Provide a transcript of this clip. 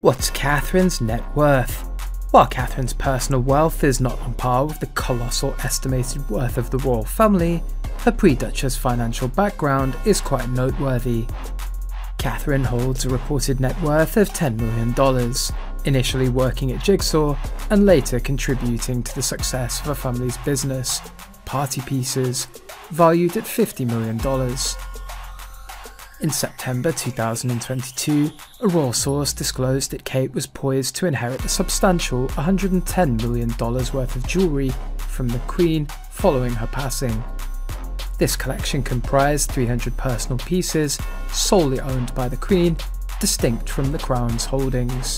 What's Catherine's net worth? While Catherine's personal wealth is not on par with the colossal estimated worth of the royal family, her pre-Duchess financial background is quite noteworthy. Catherine holds a reported net worth of $10 million, initially working at Jigsaw and later contributing to the success of her family's business, Party Pieces, valued at $50 million. In September 2022, a royal source disclosed that Kate was poised to inherit a substantial $110 million worth of jewellery from the Queen following her passing. This collection comprised 300 personal pieces, solely owned by the Queen, distinct from the Crown's holdings.